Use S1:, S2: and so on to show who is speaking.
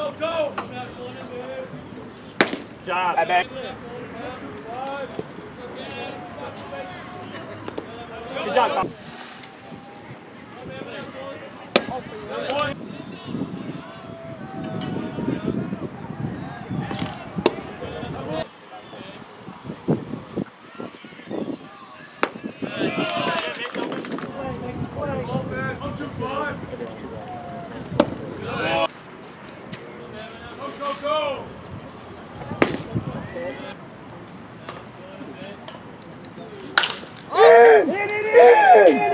S1: go, go!
S2: Job.
S3: Bye, back.
S2: Good job, Thank you. Amen.